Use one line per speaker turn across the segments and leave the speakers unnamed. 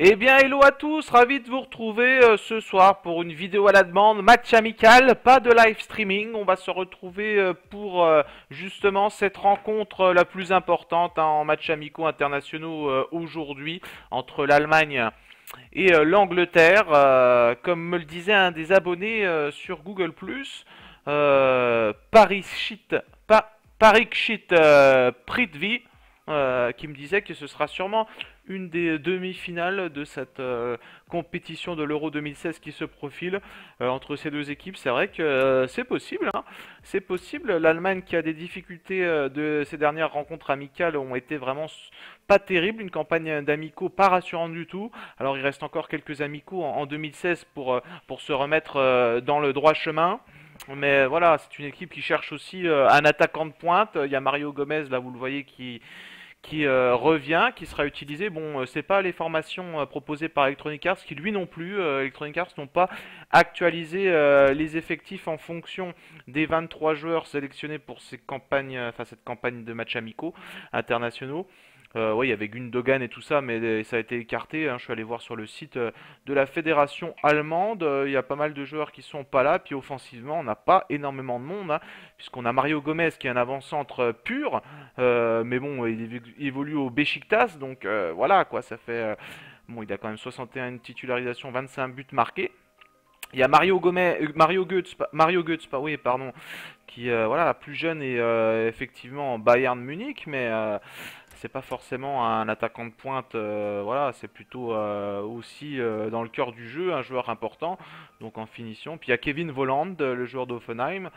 Eh bien, hello à tous, ravi de vous retrouver euh, ce soir pour une vidéo à la demande, match amical, pas de live streaming. On va se retrouver euh, pour euh, justement cette rencontre la plus importante hein, en match amicaux internationaux aujourd'hui entre l'Allemagne et l'Angleterre. comme me le disait un des abonnés sur Google+, Paris Shit, pa Paris Shit Prithvi, qui me disait que ce sera sûrement une des demi-finales de cette euh, compétition de l'Euro 2016 qui se profile euh, entre ces deux équipes. C'est vrai que euh, c'est possible. Hein. c'est possible. L'Allemagne qui a des difficultés de ces dernières rencontres amicales ont été vraiment pas terribles. Une campagne d'amicaux pas rassurante du tout. Alors il reste encore quelques amicaux en, 2016 pour, pour se remettre dans le droit chemin. Mais voilà, c'est une équipe qui cherche aussi un attaquant de pointe. Il y a Mario Gomez, là vous le voyez, qui, qui euh, revient, qui sera utilisé. Bon, euh, c'est pas les formations euh, proposées par Electronic Arts qui lui non plus, Electronic Arts n'ont pas actualisé les effectifs en fonction des 23 joueurs sélectionnés pour cette campagne de matchs amicaux internationaux. Euh, oui, il y avait Gundogan et tout ça, mais euh, ça a été écarté. Hein. Je suis allé voir sur le site euh, de la fédération allemande. Il y a pas mal de joueurs qui sont pas là. Puis offensivement, on n'a pas énormément de monde, hein, puisqu'on a Mario Gomez qui est un avant-centre pur. mais bon, il évolue au Besiktas, donc voilà quoi. Ça fait. bon, il a quand même 61 titularisations, 25 buts marqués. Il y a Mario Gomez, Mario Goetz, Mario Goetz, oui, pardon, qui voilà plus jeune et effectivement Bayern Munich, mais c'est pas forcément un attaquant de pointe, euh, voilà, c'est plutôt euh, aussi euh, dans le cœur du jeu un joueur important, donc en finition. Puis il y a Kevin Voland, le joueur d'Offenheim,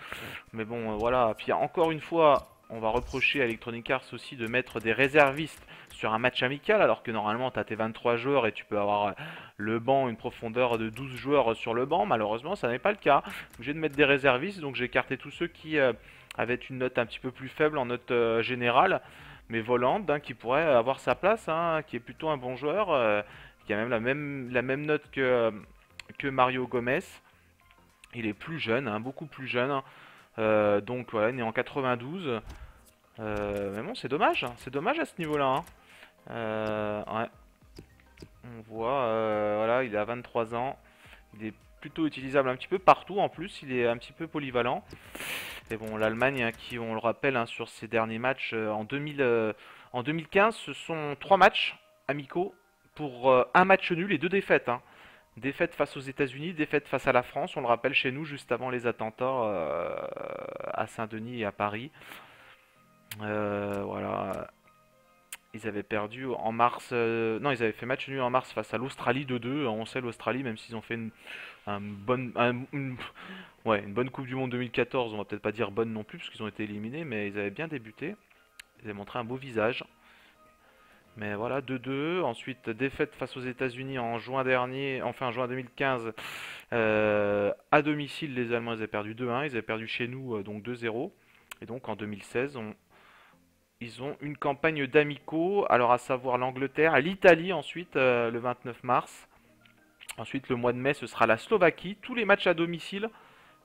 mais bon, voilà. Puis encore une fois, on va reprocher à Electronic Arts aussi de mettre des réservistes sur un match amical, alors que normalement tu as tes 23 joueurs et tu peux avoir le banc, une profondeur de 12 joueurs sur le banc. Malheureusement, ça n'est pas le cas. J'ai de mettre des réservistes, donc j'ai écarté tous ceux qui avaient une note un petit peu plus faible en note générale mais Volante, hein, qui pourrait avoir sa place, hein, qui est plutôt un bon joueur, euh, qui a même la même, note que, euh, que Mario Gomez. Il est plus jeune, hein, beaucoup plus jeune. Euh, donc voilà, né en 92. mais bon, c'est dommage, c'est dommage à ce niveau-là. On voit, voilà, il a 23 ans. Il est plutôt utilisable un petit peu partout en plus, il est un petit peu polyvalent. Et bon, l'Allemagne, hein, qui on le rappelle hein, sur ses derniers matchs euh, en, 2000, euh, 2015, ce sont trois matchs amicaux pour euh, un match nul et deux défaites. Hein. Défaite face aux États-Unis, défaite face à la France, on le rappelle chez nous juste avant les attentats à Saint-Denis et à Paris. voilà. Ils avaient perdu en mars. non, ils avaient fait match nul en mars face à l'Australie 2-2. On sait l'Australie, même s'ils ont fait une, un bonne, ouais, une bonne Coupe du Monde 2014, on va peut-être pas dire bonne non plus, parce qu'ils ont été éliminés, mais ils avaient bien débuté. Ils avaient montré un beau visage. Mais voilà, 2-2. Ensuite, défaite face aux États-Unis en juin dernier, enfin juin 2015. Euh, à domicile, les Allemands avaient perdu 2-1. Ils avaient perdu chez nous, euh, donc 2-0. Et donc en 2016, ils ont une campagne d'amicaux. Alors à savoir l'Angleterre, l'Italie ensuite, euh, le 29 mars. Ensuite, le mois de mai, ce sera la Slovaquie. Tous les matchs à domicile,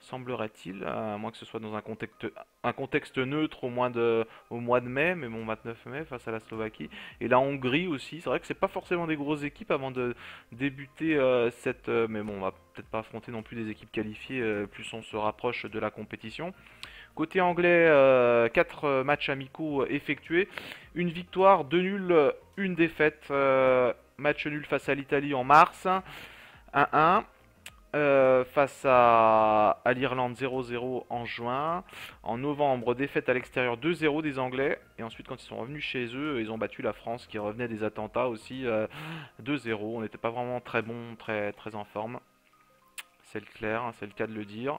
semblerait-il, à moins que ce soit dans un contexte, neutre au mois, de, mai, mais bon, 29 mai face à la Slovaquie. Et la Hongrie aussi. C'est vrai que c'est pas forcément des grosses équipes avant de débuter euh, cette. Euh, mais bon, on va peut-être pas affronter non plus des équipes qualifiées, euh, plus on se rapproche de la compétition. Côté anglais, 4 matchs amicaux effectués. Une victoire, deux nuls, une défaite. match nul face à l'Italie en mars. 1-1. Euh, face à, l'Irlande 0-0 en juin. En novembre, défaite à l'extérieur 2-0 des Anglais. Et ensuite, quand ils sont revenus chez eux, ils ont battu la France qui revenait des attentats aussi 2-0. Euh, On n'était pas vraiment très bon, très, très en forme. C'est le clair, hein, c'est le cas de le dire.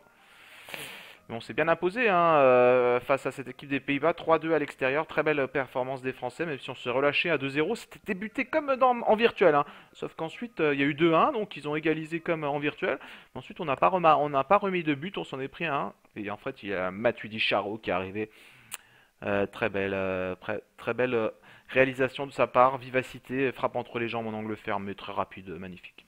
Mais on s'est bien imposé hein, euh, face à cette équipe des Pays-Bas. 3-2 à l'extérieur. Très belle performance des Français, même si on s'est relâché à 2-0. C'était débuté comme en virtuel. Hein. Sauf qu'ensuite, euh, il y a eu 2-1, donc ils ont égalisé comme en virtuel. Ensuite, on n'a pas, remis de but, on s'en est pris un. Et en fait, il y a Matuidi Charo qui est arrivé. Euh, très belle, réalisation de sa part. Vivacité, frappe entre les jambes en angle ferme, très rapide, magnifique.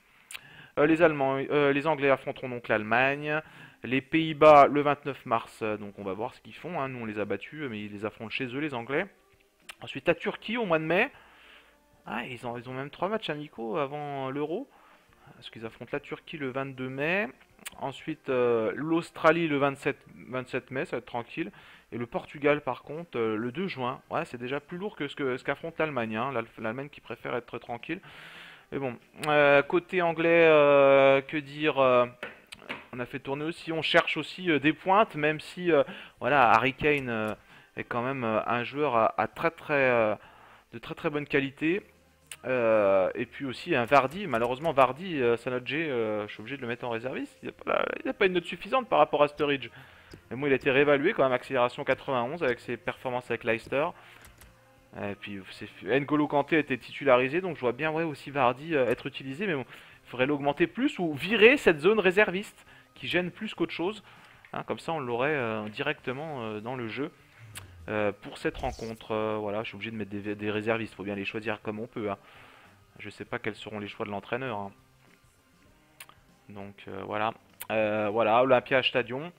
les, Allemands, les Anglais affronteront donc l'Allemagne. Les Pays-Bas le 29 mars, euh, donc on va voir ce qu'ils font. Hein. Nous on les a battus, mais ils les affrontent chez eux, les Anglais. Ensuite la Turquie au mois de mai. Ah, ils ont, même trois matchs amicaux avant l'Euro. Parce qu'ils affrontent la Turquie le 22 mai. Ensuite, euh, l'Australie le 27, 27 mai, ça va être tranquille. Et le Portugal, par contre, euh, le 2 juin. Ouais, c'est déjà plus lourd que ce qu'affronte l'Allemagne. Hein. L'Allemagne qui préfère être tranquille. Mais bon, euh, côté anglais, que dire On a fait tourner aussi, on cherche aussi des pointes, même si, voilà, Harry Kane est quand même un joueur à, très très de très très bonne qualité. Euh, et puis aussi un Vardy, malheureusement Vardy, euh, euh, je suis obligé de le mettre en réserviste, il n'a pas, une note suffisante par rapport à Sturridge. Mais bon, il a été réévalué quand même, accélération 91 avec ses performances avec Leicester. Et puis N'Golo Kanté a été titularisé, donc je vois bien ouais, aussi Vardy euh, être utilisé, mais bon, il faudrait l'augmenter plus ou virer cette zone réserviste qui gêne plus qu'autre chose. Hein, comme ça, on l'aurait directement dans le jeu. Euh, pour cette rencontre. Euh, voilà, je suis obligé de mettre des, réservistes, il faut bien les choisir comme on peut. Hein. Je sais pas quels seront les choix de l'entraîneur. Hein. Donc euh, voilà. voilà, Olympia Stadion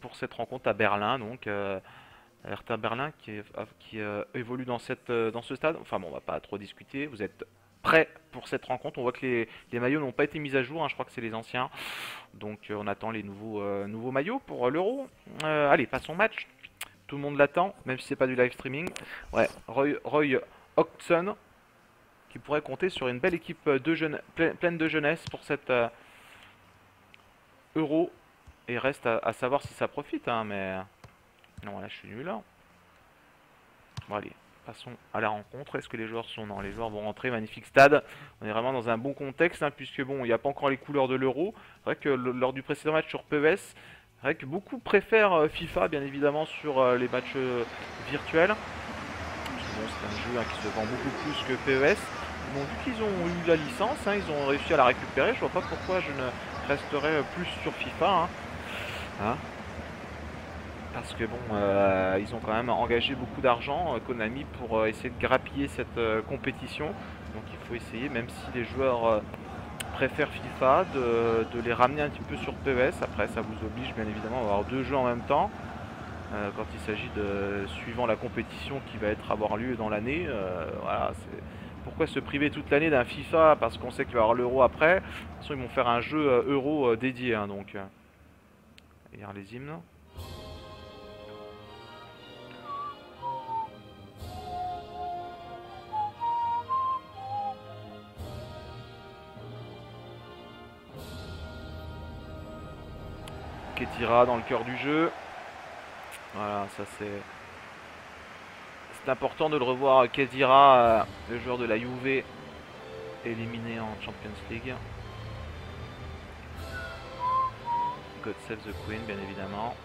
pour cette rencontre à Berlin. Donc Hertha Berlin qui, qui évolue dans, cette, dans ce stade. Enfin bon, on va pas trop discuter. Vous êtes prêts pour cette rencontre. On voit que les, maillots n'ont pas été mis à jour. Hein. Je crois que c'est les anciens. Donc on attend les nouveaux, nouveaux maillots pour l'Euro. allez, passons match. Tout le monde l'attend, même si c'est pas du live streaming. Ouais, Roy, Roy qui pourrait compter sur une belle équipe pleine de jeunesse pour cette euh, Euro. Et reste à, savoir si ça profite, hein, mais... Non, là, je suis nul, là. Bon, allez, passons à la rencontre. Est-ce que les joueurs sont... Non, les joueurs vont rentrer? Magnifique stade. On est vraiment dans un bon contexte, hein, puisque, bon, il n'y a pas encore les couleurs de l'Euro. C'est vrai que lors du précédent match sur PES, vrai que beaucoup préfèrent euh, FIFA, bien évidemment, sur euh, les matchs euh, virtuels. c'est un jeu hein, qui se vend beaucoup plus que PES. Bon, vu qu'ils ont eu la licence, hein, ils ont réussi à la récupérer. Je vois pas pourquoi je ne resterai plus sur FIFA. Parce que bon, ils ont quand même engagé beaucoup d'argent, Konami, pour essayer de grappiller cette compétition. Donc il faut essayer, même si les joueurs préfère FIFA, de, les ramener un petit peu sur PES. Après, ça vous oblige bien évidemment à avoir deux jeux en même temps. Euh, quand il s'agit de suivant la compétition qui va être avoir lieu dans l'année. Euh, voilà, pourquoi se priver toute l'année d'un FIFA parce qu'on sait qu'il va y avoir l'euro après? De toute façon, ils vont faire un jeu euh, euro dédié, hein, donc. lire les hymnes. Kedira dans le cœur du jeu. Voilà, ça c'est... C'est important de le revoir, Kedira, euh, le joueur de la Juve, éliminé en Champions League. God Save the Queen, bien évidemment.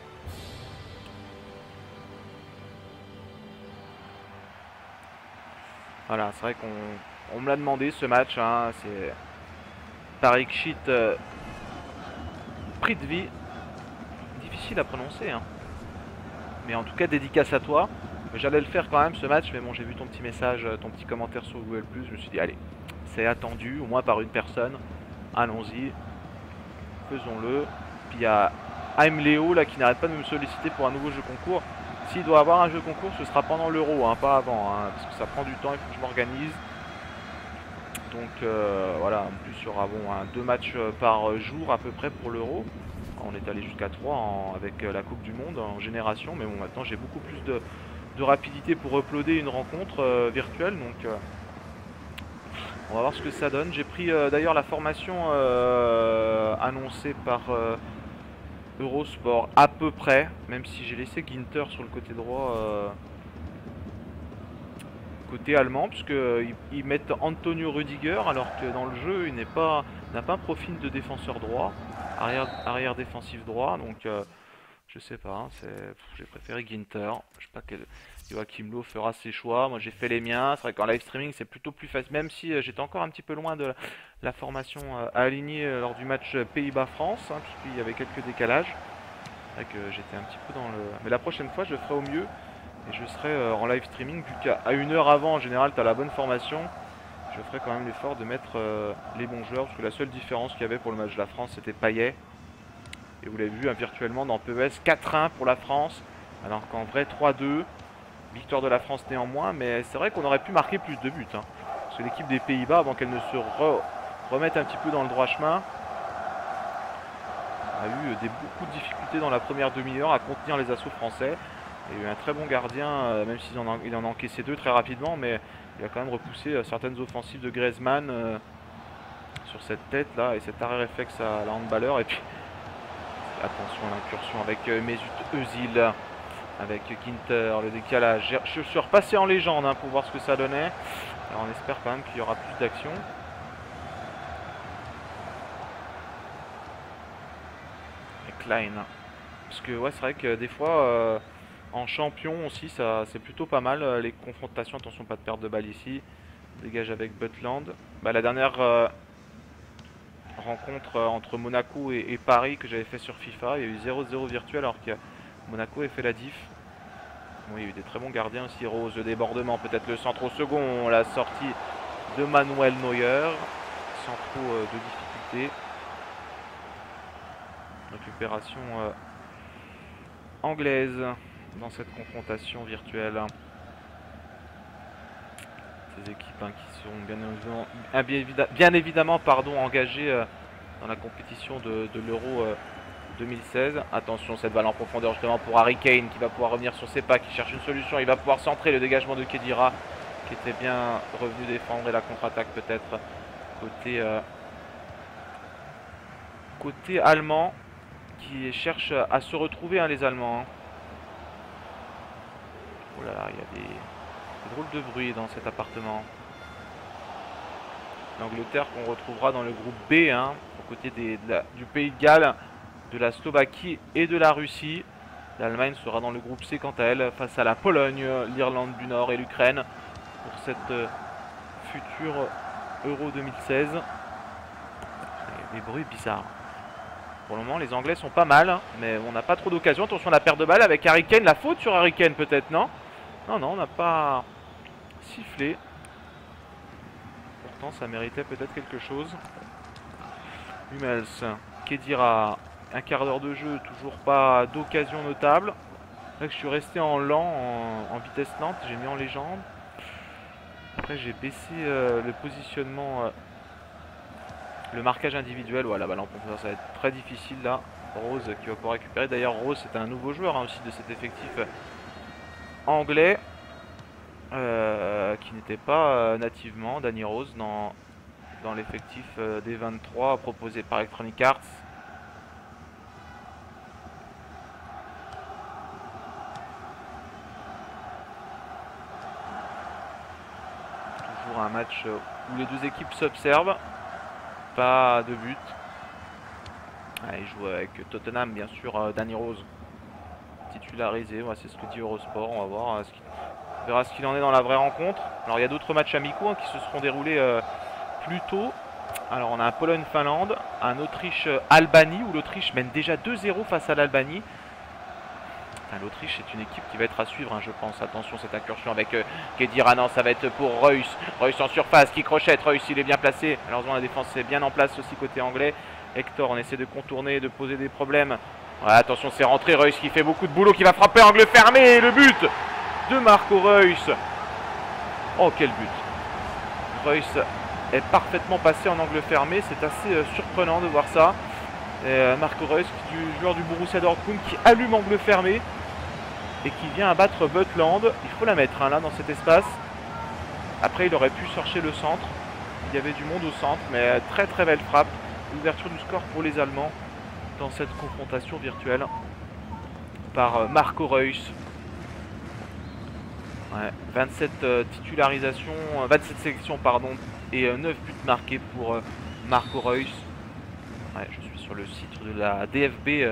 Voilà, c'est vrai qu'on me l'a demandé ce match. Hein, c'est Parikshit euh, Prithvi à prononcer. Hein. Mais en tout cas, dédicace à toi. J'allais le faire quand même ce match, mais bon, j'ai vu ton petit message, euh, ton petit commentaire sur Google+. Je me suis dit, allez, c'est attendu, au moins par une personne. Allons-y, faisons-le. Puis il y a I'm Léo là qui n'arrête pas de me solliciter pour un nouveau jeu concours. S'il doit avoir un jeu concours, ce sera pendant l'euro, hein, pas avant, hein, parce que ça prend du temps, il faut que je m'organise. Donc euh, voilà, en plus il y aura bon, deux matchs euh, par jour à peu près pour l'euro. On est allé jusqu'à 3 avec euh, la Coupe du Monde en génération, mais bon maintenant j'ai beaucoup plus de, rapidité pour uploader une rencontre euh, virtuelle, donc euh, on va voir ce que ça donne. J'ai pris d'ailleurs la formation annoncée par Eurosport à peu près, même si j'ai laissé Ginter sur le côté droit côté allemand, puisqu'ils ils mettent Antonio Rudiger, alors que dans le jeu, il n'a pas, pas un profil de défenseur droit arrière, arrière défensif droit. Donc, euh, je sais pas. Hein, j'ai préféré Ginter. Je sais pas quel. Joachim Lowe fera ses choix. Moi, j'ai fait les miens. C'est vrai qu'en live streaming, c'est plutôt plus facile. Même si euh, j'étais encore un petit peu loin de la, formation euh, alignée lors du match Pays-Bas-France, hein, puisqu'il y avait quelques décalages. C'est vrai que j'étais un petit peu dans le. Mais la prochaine fois, je ferai au mieux. Et je serai en live streaming, vu qu'à une heure avant, en général, tu as la bonne formation je ferai quand même l'effort de mettre euh, les bons joueurs, parce que la seule différence qu'il y avait pour le match de la France, c'était Payet. Et vous l'avez vu hein, virtuellement dans PES, 4-1 pour la France, alors qu'en vrai 3-2. Victoire de la France néanmoins, mais c'est vrai qu'on aurait pu marquer plus de buts. Hein. Parce que l'équipe des Pays-Bas, avant qu'elle ne se remette un petit peu dans le droit chemin, a eu des, beaucoup de difficultés dans la première demi-heure à contenir les assauts français. Il y a eu un très bon gardien, euh, même s'il en, a, en a encaissé deux très rapidement, mais il a quand même repoussé euh, certaines offensives de Griezmann euh, sur cette tête là et cet arrêt réflexe à la handballeur. Et puis attention à l'incursion avec Mesut Özil, avec Ginter, le décalage. Je suis repassé en légende hein, pour voir ce que ça donnait. Alors on espère quand même qu'il y aura plus d'action. Klein. Parce que ouais, c'est vrai que des fois, en champion aussi, ça c'est plutôt pas mal. Euh, les confrontations, attention, pas de perte de balle ici. Dégage avec Butland. Bah, la dernière euh, rencontre entre Monaco et, Paris que j'avais fait sur FIFA, il y a eu 0-0 virtuel alors que Monaco a fait la diff. il y a eu des très bons gardiens aussi. Rose, le débordement, peut-être le centre au second. La sortie de Manuel Neuer, sans trop de difficultés. Récupération euh, anglaise dans cette confrontation virtuelle. Ces équipes hein, qui sont bien évidemment, pardon, engagées euh, dans la compétition de, l'Euro 2016. Euh, Attention, cette balle en profondeur justement pour Harry Kane qui va pouvoir revenir sur ses pas, qui cherche une solution. Il va pouvoir centrer le dégagement de Kedira qui était bien revenu défendre et la contre-attaque peut-être côté, côté allemand qui cherchent à se retrouver, hein, les Allemands. Hein. Oh là là, il y a des, drôles de bruit dans cet appartement. L'Angleterre qu'on retrouvera dans le groupe B, hein, aux côtés du Pays de Galles, de la Slovaquie et de la Russie. L'Allemagne sera dans le groupe C quant à elle, face à la Pologne, l'Irlande du Nord et l'Ukraine pour cette euh, future Euro 2016. Des bruits bizarres. Pour le moment, les Anglais sont pas mal, mais on n'a pas trop d'occasion. Attention à la perte de balle avec Harry. La faute sur Harry peut-être, non? Non, non, on n'a pas sifflé. Pourtant, ça méritait peut-être quelque chose. Hummels, Kedira, un quart d'heure de jeu, toujours pas d'occasion notable. je suis resté en lent, en, vitesse lente, j'ai mis en légende. Après, j'ai baissé euh, le positionnement euh, le marquage individuel, voilà, balle en profondeur, ça va être très difficile là. Rose qui va pouvoir récupérer. D'ailleurs, Rose, c'est un nouveau joueur hein, aussi de cet effectif anglais. Euh, qui n'était pas euh, nativement, Danny Rose, dans, dans l'effectif euh, des 23 proposé par Electronic Arts. Toujours un match où les deux équipes s'observent de but. il joue avec Tottenham, bien sûr, Danny Rose titularisé. c'est ce que dit Eurosport. On va voir euh, ce verra ce qu'il en est dans la vraie rencontre. Alors, il y a d'autres matchs amicaux hein, qui se seront déroulés euh, plus tôt. Alors, on a un Pologne-Finlande, un Autriche-Albanie, où l'Autriche mène déjà 2-0 face à l'Albanie. L'Autriche est une équipe qui va être à suivre, hein, je pense. Attention, cette incursion avec euh, Kedira. Non, ça va être pour Reus. Reus en surface qui crochette. Reus, il est bien placé. Malheureusement, la défense est bien en place aussi côté anglais. Hector, on essaie de contourner, de poser des problèmes. Attention, c'est rentré. Reus qui fait beaucoup de boulot, qui va frapper angle fermé. le but de Marco Reus. Oh, quel but. Reus est parfaitement passé en angle fermé. C'est assez euh, surprenant de voir ça. Euh, Marco Reus, du joueur du Borussia Dortmund, qui allume angle fermé et qui vient abattre Butland. Il faut la mettre hein, là dans cet espace. Après il aurait pu chercher le centre. Il y avait du monde au centre, mais très très belle frappe. Ouverture du score pour les Allemands dans cette confrontation virtuelle par euh, Marco Reus. 27 euh, titularisations, 27 euh, sélections pardon, et 9 buts marqués pour Marco Reus. je suis sur le site de la DFB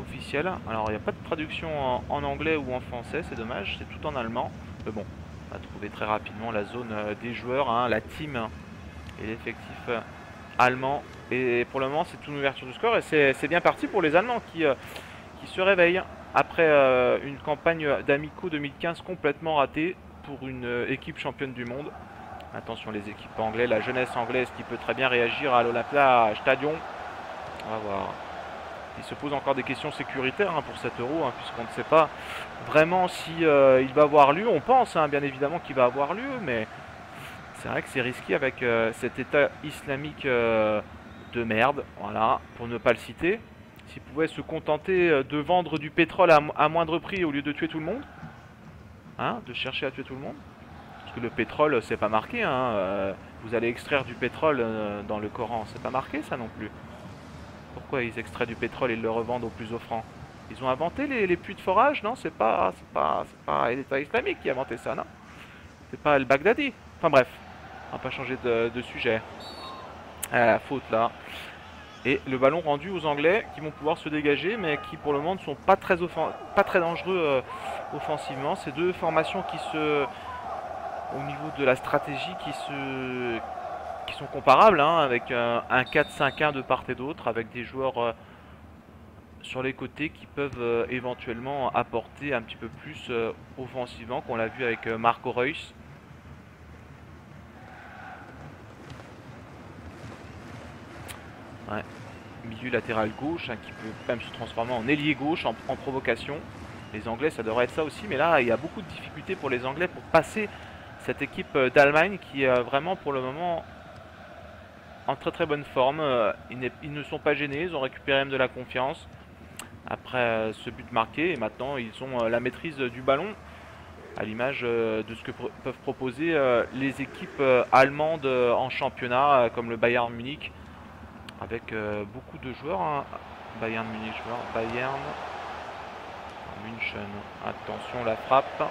officiel. Alors il n'y a pas de traduction en, anglais ou en français, c'est dommage, c'est tout en allemand. Mais bon, on va trouver très rapidement la zone des joueurs, hein, la team et l'effectif allemand. Et pour le moment, c'est une ouverture du score et c'est bien parti pour les Allemands qui, euh, qui se réveillent après une campagne d'Amico 2015 complètement ratée pour une équipe championne du monde. Attention les équipes anglaises, la jeunesse anglaise qui peut très bien réagir à l'Olympia Stadion. On va voir. Il se pose encore des questions sécuritaires hein, pour cet euro, hein, puisqu'on ne sait pas vraiment si euh, il va avoir lieu. On pense hein, bien évidemment qu'il va avoir lieu, mais C'est vrai que c'est risqué avec euh, cet état islamique euh, de merde, voilà, pour ne pas le citer. S'ils pouvaient se contenter euh, de vendre du pétrole à, moindre prix au lieu de tuer tout le monde, hein, de chercher à tuer tout le monde. Parce que le pétrole, c'est pas marqué, hein, euh, vous allez extraire du pétrole euh, dans le Coran, c'est pas marqué ça non plus. Pourquoi ils extraient du pétrole et le revendent au plus offrant? Ils ont inventé les, puits de forage Non, c'est pas, c'est pas, c'est pas l'État islamique qui a inventé ça, non? C'est pas el-Baghdadi. Enfin bref, on va pas changer de sujet. La faute là. Et le ballon rendu aux Anglais qui vont pouvoir se dégager, mais qui pour le moment ne sont pas très, pas très dangereux euh, offensivement. Ces deux formations qui se, au niveau de la stratégie, qui se, qui sont comparables, hein, avec un, un 4-5-1 de part et d'autre, avec des joueurs euh, sur les côtés qui peuvent euh, éventuellement apporter un petit peu plus euh, offensivement, qu'on l'a vu avec euh, Marco Reus. Ouais. Latéral gauche, hein, qui peut même se transformer en ailier gauche, en, provocation. Les Anglais, ça devrait être ça aussi, mais là, il y a beaucoup de difficultés pour les Anglais pour passer cette équipe euh, d'Allemagne qui est euh, vraiment pour le moment en très très bonne forme. Euh, Ils, ne sont pas gênés, ils ont récupéré même de la confiance après ce but marqué et maintenant ils ont la maîtrise du ballon à l'image de ce que peuvent proposer les équipes allemandes en championnat comme le Bayern Munich avec euh, beaucoup de joueurs. hein. Bayern Munich Bayern München. Attention la frappe.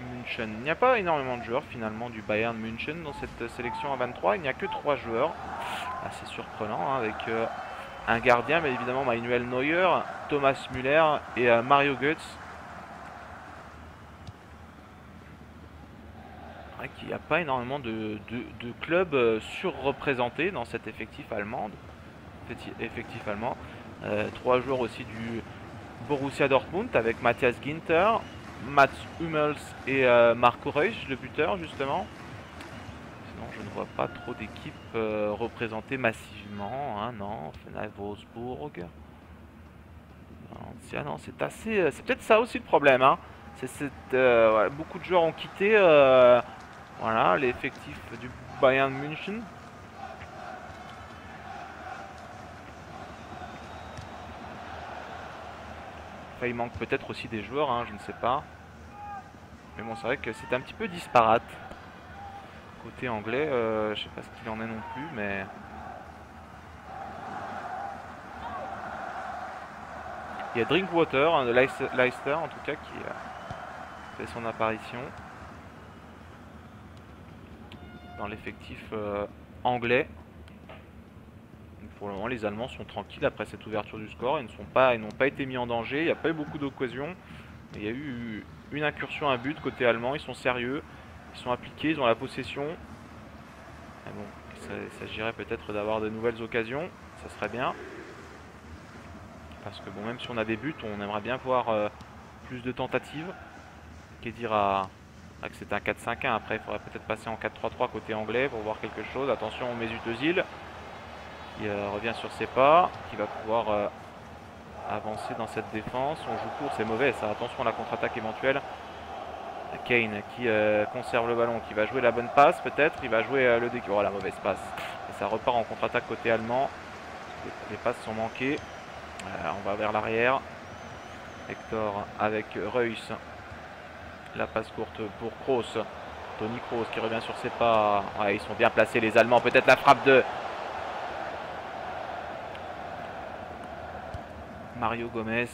München. Il n'y a pas énormément de joueurs finalement du Bayern München dans cette sélection à 23. Il n'y a que 3 joueurs. Assez surprenant hein, avec euh, un gardien, mais évidemment Manuel Neuer, Thomas Müller et euh, Mario Götze. Vrai qu'il n'y a pas énormément de, clubs euh, surreprésentés dans cet effectif allemand. Effecti- Effectif allemand. Euh, trois joueurs aussi du Borussia Dortmund avec Matthias Ginter, Mats Hummels et euh, Marco Reus, le buteur justement. Sinon, je ne vois pas trop d'équipes euh, représentées massivement. Hein, non, Offenheim, Wolfsburg. Valencia, non, c'est assez. C'est peut-être ça aussi le problème. Hein. Beaucoup de joueurs ont quitté. Voilà, l'effectif du Bayern München. Enfin, il manque peut-être aussi des joueurs, hein, je ne sais pas. Mais bon, c'est vrai que c'est un petit peu disparate. Côté anglais, euh, je sais pas ce qu'il en est non plus, mais... Il y a Drinkwater, hein, de Leic- Leicester en tout cas, qui euh, fait son apparition dans l'effectif euh, anglais. Pour le moment, les Allemands sont tranquilles après cette ouverture du score. Ils ne sont pas, n'ont pas été mis en danger. Il n'y a pas eu beaucoup d'occasions. Il y a eu une incursion, un but côté allemand. Ils sont sérieux. Ils sont appliqués. Ils ont la possession. Mais bon, il s'agirait peut-être d'avoir de nouvelles occasions. Ça serait bien. Parce que bon, même si on a des buts, on aimerait bien voir euh, plus de tentatives. À, ah, que c'est un 4-5-1. Après, il faudrait peut-être passer en 4-3-3 côté anglais pour voir quelque chose. Attention Mesut Özil qui euh, revient sur ses pas, qui va pouvoir euh, avancer dans cette défense. On joue court, c'est mauvais ça. Attention à la contre-attaque éventuelle. Kane qui euh, conserve le ballon, qui va jouer la bonne passe peut-être. Il va jouer euh, le décul. Oh la mauvaise passe. Et ça repart en contre-attaque côté allemand. Les, passes sont manquées. On va vers l'arrière. Hector avec Reus. La passe courte pour Kroos. Tony Kroos qui revient sur ses pas. Ils sont bien placés les Allemands. Peut-être la frappe de Mario Gomez.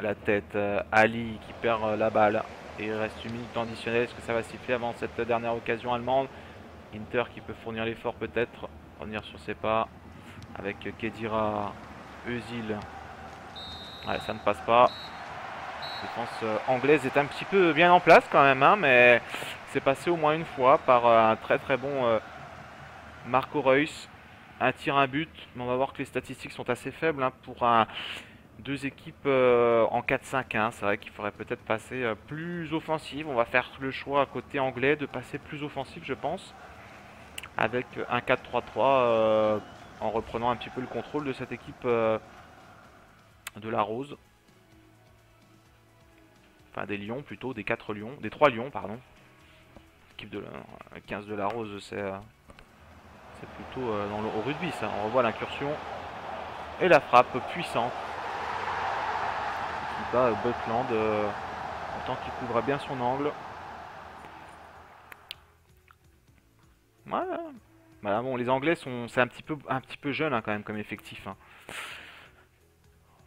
La tête. euh, Ali qui perd euh, la balle. Et il reste une minute additionnelle. Est-ce que ça va siffler avant cette dernière occasion allemande? Inter qui peut fournir l'effort peut-être. Revenir sur ses pas. Avec Kedira. Özil. Ouais, ça ne passe pas. Défense euh, anglaise est un petit peu bien en place quand même. hein, mais c'est passé au moins une fois par euh, un très très bon euh, Marco Reus un tir, un but. Mais on va voir que les statistiques sont assez faibles hein, pour deux équipes en 4-5-1. C'est vrai qu'il faudrait peut-être passer plus offensive. On va faire le choix à côté anglais de passer plus offensif, je pense. Avec un 4-3-3 euh, en reprenant un petit peu le contrôle de cette équipe de la Rose. Enfin, des lions plutôt, des 4 lions, des 3 lions, pardon. Équipe de la, 15 de la Rose, c'est c'est plutôt dans le, au rugby ça. On revoit l'incursion et la frappe puissante qui bat Butland en tant qu'il couvre bien son angle. Ouais, voilà, bon, les Anglais sont, c'est un petit peu, un petit peu jeune hein, quand même comme effectif. Hein.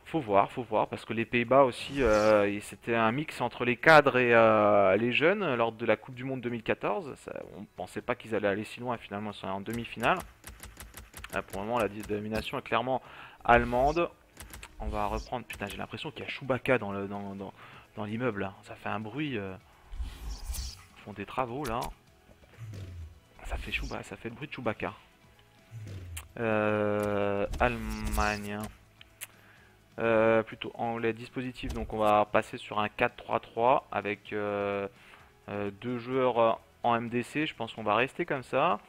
Faut voir, faut voir, parce que les Pays-Bas aussi, euh, c'était un mix entre les cadres et euh, les jeunes lors de la Coupe du Monde 2014. on pensait pas qu'ils allaient aller si loin, finalement, ils sont en demi-finale. pour le moment, la domination est clairement allemande. On va reprendre. Putain, j'ai l'impression qu'il y a Chewbacca dans le dans, dans, l'immeuble Ça fait un bruit. Euh, ils font des travaux là. Ça fait Chewbacca, ça fait le bruit de Chewbacca. Euh, Allemagne. Euh, plutôt anglais dispositif. Donc on va passer sur un 4-3-3 avec deux joueurs en MDC. Je pense qu'on va rester comme ça.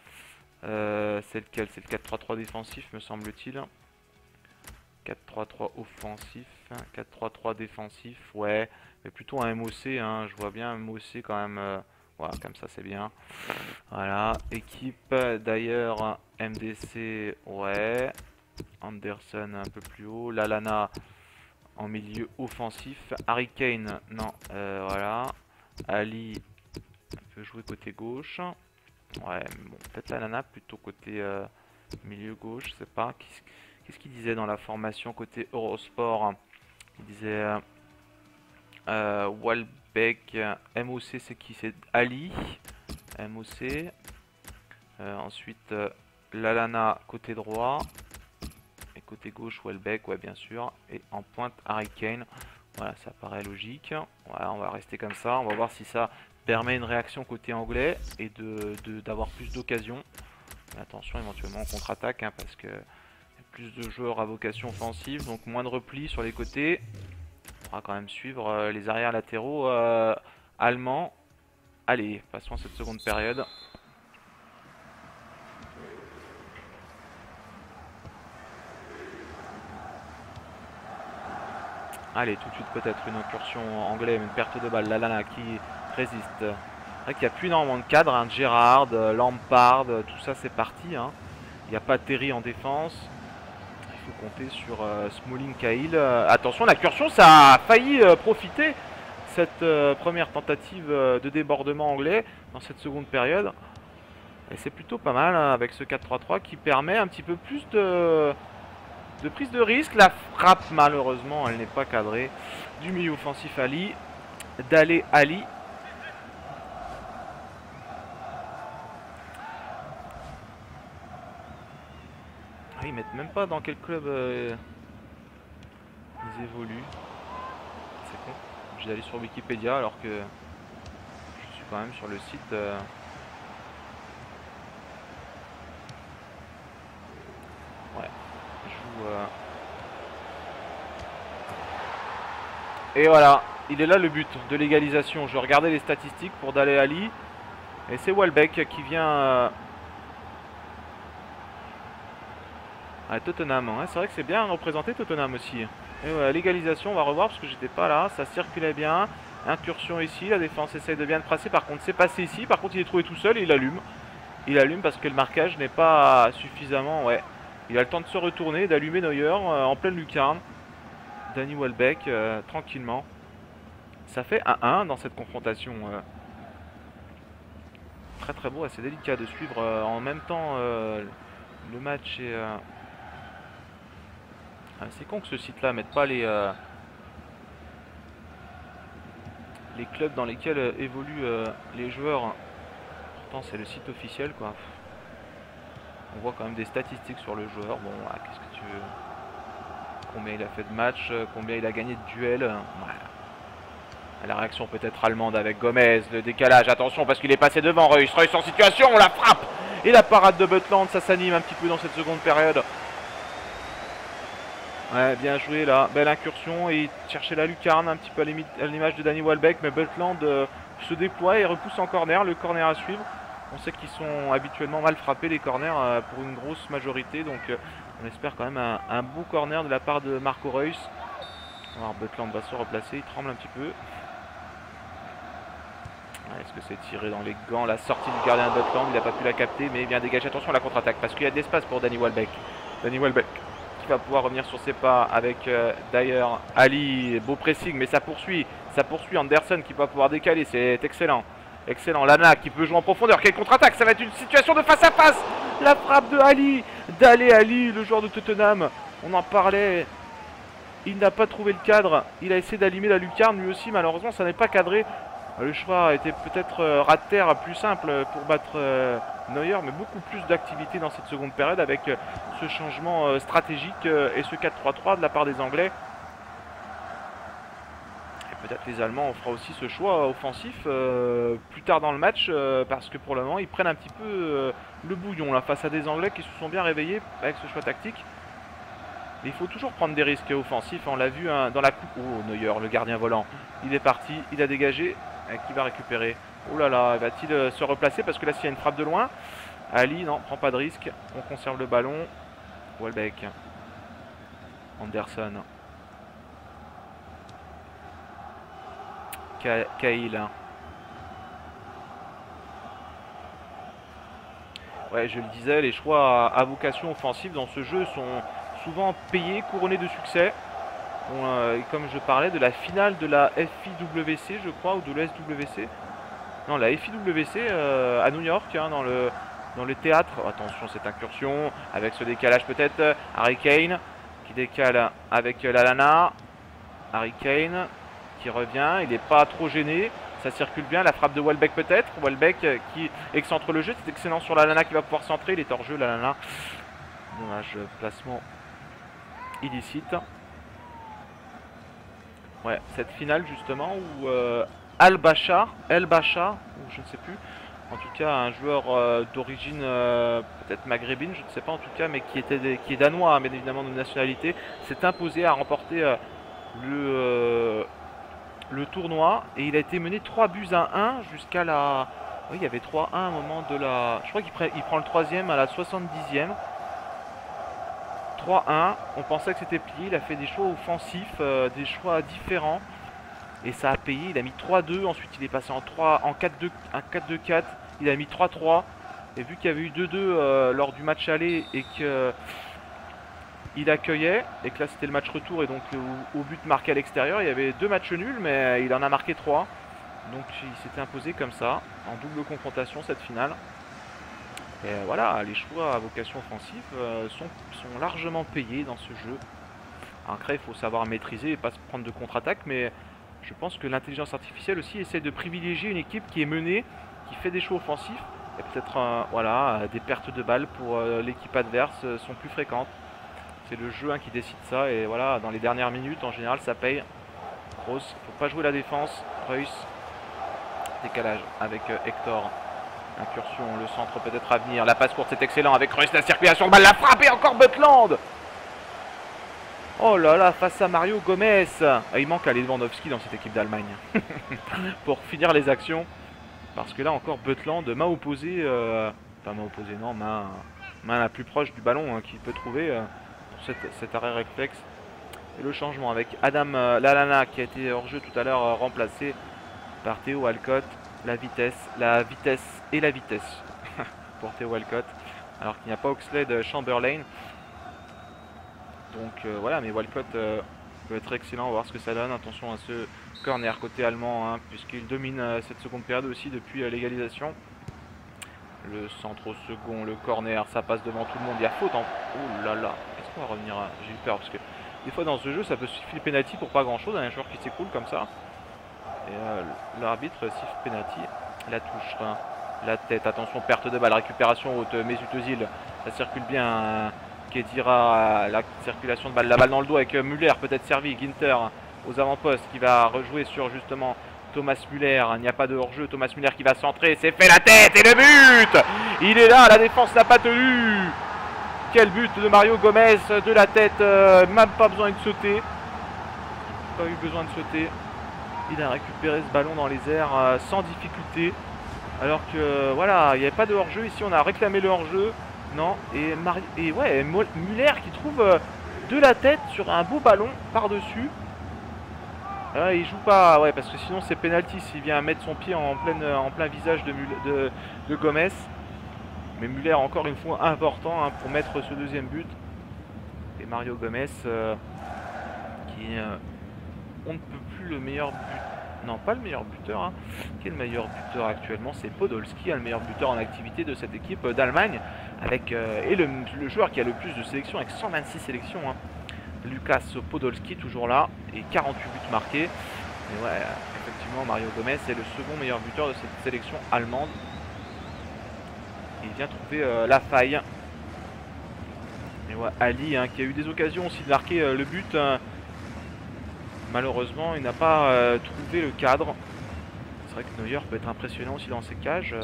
c'est lequel? C'est le 4-3-3 défensif me semble-t-il. 4-3-3 offensif, 4-3-3 défensif, ouais, mais plutôt un MOC, hein, je vois bien un MOC quand même, euh, voilà, comme ça c'est bien. Voilà, équipe d'ailleurs MDC, ouais, Anderson un peu plus haut, Lalana en milieu offensif, Harry Kane, non, euh, voilà, Ali peut jouer côté gauche, ouais, bon, peut-être Lalana plutôt côté euh, milieu gauche, je sais pas, Qu'est-ce qu'il disait dans la formation côté Eurosport? Il disait euh, Walbeck, MOC c'est qui? C'est Ali, MOC. Ensuite Lalana côté droit. Côté gauche Welbeck, ouais bien sûr. Et en pointe Harry Kane. Voilà, ça paraît logique. Voilà, on va rester comme ça. On va voir si ça permet une réaction côté anglais et de d'avoir plus d'occasions. Attention éventuellement en contre-attaque hein, parce que plus de joueurs à vocation offensive, donc moins de repli sur les côtés. On va quand même suivre euh, les arrières latéraux euh, allemands. Allez, passons à cette seconde période. Allez, tout de suite peut-être une incursion anglaise, une perte de balle. Lalana qui résiste. C'est vrai qu'il n'y a plus énormément de cadres. Hein. Gérard, euh, Lampard, tout ça c'est parti. Hein. Il n'y a pas Terry en défense compter sur euh, Smalling Kail. Euh, attention, l'incursion, ça a failli euh, profiter cette première tentative de débordement anglais dans cette seconde période. Et c'est plutôt pas mal hein, avec ce 4-3-3 qui permet un petit peu plus de, de prise de risque. La frappe, malheureusement, elle n'est pas cadrée. Du milieu offensif Ali, d'aller Ali Ah, ils mettent même pas dans quel club euh, ils évoluent. C'est con. Je vais aller sur Wikipédia alors que je suis quand même sur le site. Euh. Ouais. joue. Euh. Et voilà. Il est là le but de l'égalisation. Je regardais les statistiques pour Dale Ali. Et c'est Walbeck qui vient Ah, Tottenham, hein. c'est vrai que c'est bien représenté Tottenham aussi. Légalisation, on va revoir parce que j'étais pas là, ça circulait bien. Incursion ici, la défense essaye de bien le tracer, par contre c'est passé ici, par contre il est trouvé tout seul et il allume. Il allume parce que le marquage n'est pas suffisamment, ouais. Il a le temps de se retourner, d'allumer Neuer euh, en pleine lucarne. Danny Welbeck, euh, tranquillement. Ça fait 1-1 dans cette confrontation. Euh. Très très beau, assez délicat de suivre en même temps le match c'est con que ce site-là mette pas les, les clubs dans lesquels évoluent les joueurs. Pourtant, c'est le site officiel, quoi. On voit quand même des statistiques sur le joueur. Bon, qu'est-ce que tu veux Combien il a fait de matchs, combien il a gagné de duels. La réaction peut-être allemande avec Gomez, le décalage, attention parce qu'il est passé devant Reus, Reus en situation, on la frappe Et la parade de Butland, ça s'anime un petit peu dans cette seconde période. Ouais, bien joué là. Belle incursion et chercher la lucarne un petit peu à l'image de Danny Walbeck. Mais Butland euh, se déploie et repousse en corner. Le corner à suivre. On sait qu'ils sont habituellement mal frappés les corners euh, pour une grosse majorité. Donc euh, on espère quand même un, beau corner de la part de Marco Reus. Alors Butland va se replacer. Il tremble un petit peu. Est-ce que c'est tiré dans les gants La sortie du gardien de Botland, il n'a pas pu la capter, mais bien dégagé. Attention à la contre-attaque, parce qu'il y a de l'espace pour Danny Welbeck. Danny Welbeck qui va pouvoir revenir sur ses pas avec euh, d'ailleurs Ali. Beau pressing, mais ça poursuit. Ça poursuit Anderson qui va pouvoir décaler. C'est excellent. Excellent. Lana qui peut jouer en profondeur. Quelle contre-attaque Ça va être une situation de face à face. La frappe de Ali. D'aller Ali, le joueur de Tottenham. On en parlait. Il n'a pas trouvé le cadre. Il a essayé d'allumer la lucarne lui aussi. Malheureusement, ça n'est pas cadré. Le choix était peut-être euh, rat de terre plus simple pour battre euh, Neuer, mais beaucoup plus d'activité dans cette seconde période avec euh, ce changement stratégique et ce 4-3-3 de la part des Anglais. Et peut-être les Allemands, on fera aussi ce choix offensif plus tard dans le match parce que pour le moment, ils prennent un petit peu le bouillon là face à des Anglais qui se sont bien réveillés avec ce choix tactique. il faut toujours prendre des risques offensifs. On l'a vu hein, dans la coupe. Oh, Neuer, le gardien volant. Il est parti, il a dégagé. Euh, qui va récupérer Oh là là, va-t-il euh, se replacer Parce que là, s'il y a une frappe de loin, Ali, non, prend pas de risque. On conserve le ballon. Welbeck. Anderson. Cahill. Ouais, je le disais, les choix à vocation offensive dans ce jeu sont souvent payés, couronnés de succès. Euh, comme je parlais de la finale de la FIWC, je crois, ou de l'SWC. Non, la FIWC euh, à New York, hein, dans, le, dans le théâtre. attention, cette incursion, avec ce décalage peut-être. Harry Kane qui décale avec la Lana. Harry Kane qui revient, il n'est pas trop gêné. Ça circule bien, la frappe de Welbeck peut-être. Welbeck euh, qui excentre le jeu, c'est excellent sur la Lana qui va pouvoir centrer. Il est hors jeu, la Lana. Dommage, placement illicite. Ouais, cette finale justement où euh, Al-Bachar, El-Bachar, ou je ne sais plus, en tout cas un joueur euh, d'origine peut-être maghrébine, je ne sais pas en tout cas, mais qui, était qui est danois, hein, bien évidemment de nationalité, s'est imposé à remporter le, le tournoi et il a été mené 3 buts à 1 jusqu'à la... Oui, il y avait 3-1 à un moment de la... Je crois qu'il prend le troisième à la 70e. 3-1. On pensait que c'était plié. Il a fait des choix offensifs, euh, des choix différents. Et ça a payé. Il a mis 3-2. Ensuite, il est passé en 3 en 4-2-4. Il a mis 3-3. Et vu qu'il y avait eu 2-2 euh, lors du match aller et que il accueillait et que là c'était le match retour et donc au, but marqué à l'extérieur, il y avait deux matchs nuls mais il en a marqué 3. Donc il s'était imposé comme ça en double confrontation cette finale. Et euh, voilà, les choix à vocation offensive euh, sont, largement payés dans ce jeu. Après, il faut savoir maîtriser et pas se prendre de contre-attaque, mais je pense que l'intelligence artificielle aussi essaie de privilégier une équipe qui est menée, qui fait des choix offensifs, et peut-être voilà, des pertes de balles pour euh, l'équipe adverse sont plus fréquentes. C'est le jeu qui décide ça, et voilà, dans les dernières minutes, en général, ça paye. Grosse, faut pas jouer la défense. Reus, décalage avec Hector. Incursion, le centre peut-être à venir. La passe courte, c'est excellent avec Reus, la circulation de la frappe et encore Butland Oh là là, face à Mario Gomez ah, Il manque à Lewandowski dans cette équipe d'Allemagne. Pour finir les actions. Parce que là encore Butland, main opposée. Euh, enfin main opposée, non, main, main la plus proche du ballon hein, qu'il peut trouver. Euh, cet arrêt réflexe. Et le changement avec Adam euh, Lalana qui a été hors jeu tout à l'heure remplacé par Théo Alcott la vitesse, la vitesse et la vitesse pour Théo Walcott. Alors qu'il n'y a pas Oxlade Chamberlain. Donc euh, voilà, mais Walcott euh, peut être excellent. On va voir ce que ça donne. Attention à ce corner côté allemand, hein, puisqu'il domine euh, cette seconde période aussi depuis l'égalisation. Le centre au second, le corner, ça passe devant tout le monde. Il y a faute en. Oh là là, qu'on va revenir à. J'ai eu peur parce que des fois dans ce jeu, ça peut suffire le penalty pour pas grand chose. Un joueur qui s'écroule comme ça. Et euh, l'arbitre siffle penalty. La touche, hein. la tête, attention, perte de balle, récupération haute, Mesut Özil, ça circule bien. Hein. dira la circulation de balle, la balle dans le dos avec euh, Muller, peut-être servi, Ginter aux avant-postes qui va rejouer sur justement Thomas Muller. Il n'y a pas de hors-jeu. Thomas Muller qui va centrer. C'est fait la tête et le but Il est là. La défense n'a pas tenu. Quel but de Mario Gomez de la tête. Euh, même pas besoin de sauter. Pas eu besoin de sauter. Il a récupéré ce ballon dans les airs euh, sans difficulté. Alors que voilà, il n'y avait pas de hors-jeu. Ici, on a réclamé le hors-jeu. Non. Et, et ouais, Muller qui trouve euh, de la tête sur un beau ballon par-dessus. Ah, il joue pas, ouais, parce que sinon c'est penalty s'il vient mettre son pied en, en plein visage de, de Gomez. Mais Muller, encore une fois, important hein, pour mettre ce deuxième but. Et Mario Gomez, euh, qui est, euh, on ne peut plus le meilleur but. Non, pas le meilleur buteur. Hein. Qui est le meilleur buteur actuellement C'est Podolski, hein, le meilleur buteur en activité de cette équipe d'Allemagne. avec Et le, joueur qui a le plus de sélections, avec 126 sélections. Lucas Podolski, toujours là. Et 48 buts marqués. Et ouais, effectivement, Mario Gomez est le second meilleur buteur de cette sélection allemande il vient trouver euh, la faille. Et ouais, Ali hein, qui a eu des occasions aussi de marquer euh, le but. Hein. Malheureusement, il n'a pas euh, trouvé le cadre. C'est vrai que Neuer peut être impressionnant aussi dans ses cages.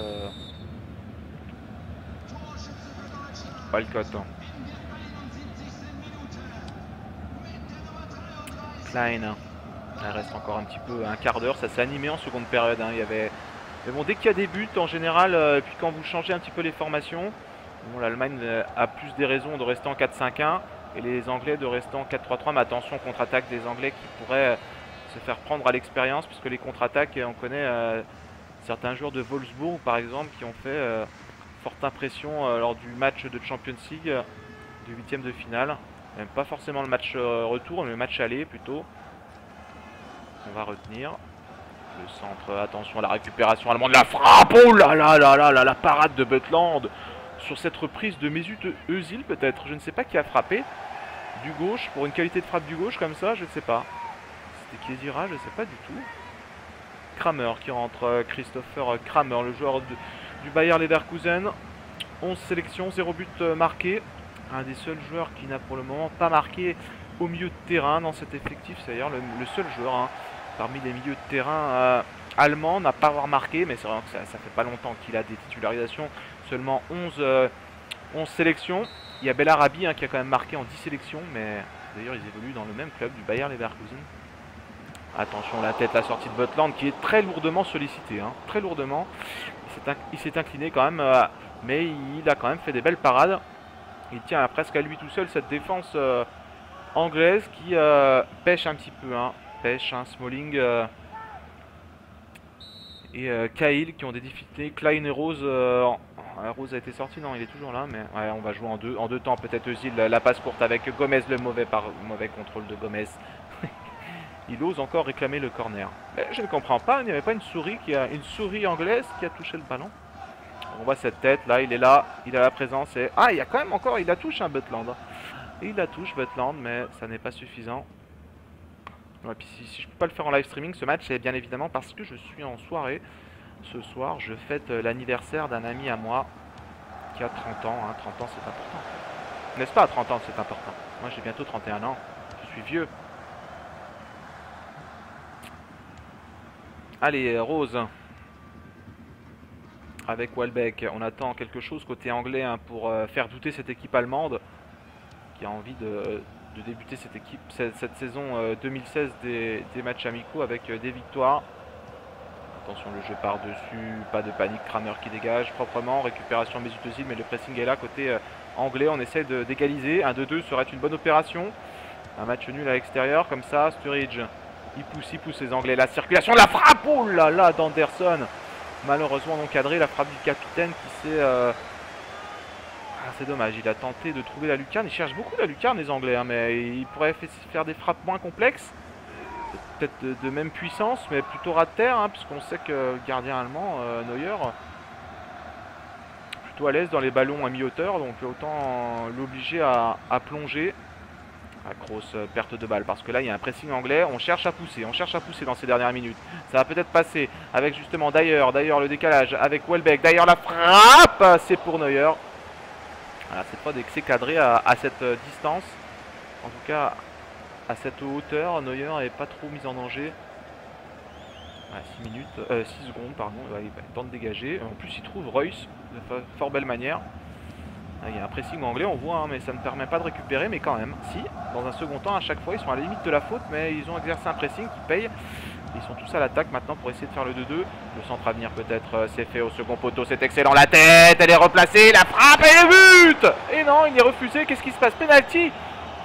Walcott. Hein. Klein. Il reste encore un petit peu un quart d'heure. Ça s'est animé en seconde période. Il y avait mais bon, dès qu'il y a des buts, en général, euh, puis quand vous changez un petit peu les formations, bon, l'Allemagne euh, a plus des raisons de rester en 4-5-1 et les Anglais de rester en 4-3-3. Mais attention, contre-attaque des Anglais qui pourraient euh, se faire prendre à l'expérience, puisque les contre-attaques, on connaît certains joueurs de Wolfsburg, par exemple, qui ont fait forte impression lors du match de Champions League du huitième de finale. Même pas forcément le match retour, mais le match aller plutôt. On va retenir. Le centre, attention à la récupération allemande, la frappe Oh là là là là là, la parade de Butland Sur cette reprise de Mesut Özil peut-être, je ne sais pas qui a frappé. Du gauche, pour une qualité de frappe du gauche comme ça, je ne sais pas. C'était Kézira, je ne sais pas du tout. Kramer qui rentre, Christopher Kramer, le joueur du Bayer Leverkusen. 11 sélections, 0 but euh, marqué. Un des seuls joueurs qui n'a pour le moment pas marqué au milieu de terrain dans cet effectif. C'est d'ailleurs le, seul joueur hein parmi les milieux de terrain euh, allemands, n'a pas avoir marqué, mais c'est vrai que ça, fait pas longtemps qu'il a des titularisations, seulement 11, 11 euh, sélections. Il y a Bellarabi hein, qui a quand même marqué en 10 sélections, mais d'ailleurs ils évoluent dans le même club du Bayer Leverkusen. Attention la tête, la sortie de Butland qui est très lourdement sollicité, hein, très lourdement. Il s'est incliné quand même, euh, mais il a quand même fait des belles parades. Il tient presque à lui tout seul cette défense anglaise qui pêche un petit peu. Hein. Hein, Smalling euh, et euh, Kyle qui ont des difficultés. Klein et Rose, euh, Rose a été sorti, non, il est toujours là, mais on va jouer en deux, en deux temps. Peut-être Özil, la passe courte avec Gomez, le mauvais, par, mauvais contrôle de Gomez. il ose encore réclamer le corner. je ne comprends pas, il n'y avait pas une souris, qui a, une souris anglaise qui a touché le ballon. On voit cette tête, là, il est là, il a la présence. Et... Ah, il y a quand même encore, il la touche, un Butland. il la touche, Butland, mais ça n'est pas suffisant si, je peux pas le faire en live streaming, ce match, c'est bien évidemment parce que je suis en soirée. Ce soir, je fête euh, l'anniversaire d'un ami à moi qui a 30 ans. 30 hein. ans, c'est important. N'est-ce pas, à 30 ans, c'est important? Moi, j'ai bientôt 31 ans. Je suis vieux. Allez, Rose. Avec Welbeck, on attend quelque chose côté anglais hein, pour euh, faire douter cette équipe allemande qui a envie de, de débuter cette équipe, cette, saison 2016 euh, des, matchs amicaux avec euh, des victoires. Attention, le jeu part dessus, pas de panique, Kramer qui dégage proprement, récupération Mesut mais le pressing est là côté euh, anglais, on essaie d'égaliser, 1 2-2 serait une bonne opération. Un match nul à l'extérieur, comme ça, Sturridge, il pousse, il pousse les anglais, la circulation, la frappe, oh là là, d'Anderson, malheureusement non la frappe du capitaine qui s'est... Ah, c'est dommage, il a tenté de trouver la lucarne. Il cherche beaucoup la lucarne, les Anglais, hein, mais il pourrait faire des frappes moins complexes. Peut-être de, même puissance, mais plutôt ras de terre, hein, puisqu'on sait que le gardien allemand, euh, Neuer, plutôt à l'aise dans les ballons à mi-hauteur, donc autant l'obliger à, plonger. à ah, grosse perte de balle, parce que là, il y a un pressing anglais. On cherche à pousser, on cherche à pousser dans ces dernières minutes. Ça va peut-être passer avec justement d'ailleurs, d'ailleurs le décalage avec Welbeck. D'ailleurs la frappe, c'est pour Neuer. Voilà, cette fois, dès que c'est cadré à, cette euh, distance, en tout cas à cette hauteur, Neuer n'est pas trop mis en danger. 6 minutes, 6 euh, secondes, pardon, il tente de dégager. En plus, il trouve Royce de fort belle manière. Ah, il y a un pressing anglais, on voit, hein, mais ça ne permet pas de récupérer, mais quand même, si, dans un second temps, à chaque fois, ils sont à la limite de la faute, mais ils ont exercé un pressing qui paye. Ils sont tous à l'attaque maintenant pour essayer de faire le 2-2. Le centre à venir peut-être, euh, c'est fait au second poteau, c'est excellent. La tête, elle est replacée, la frappe et le but! Et non, il est refusé, qu'est-ce qui se passe? Penalty!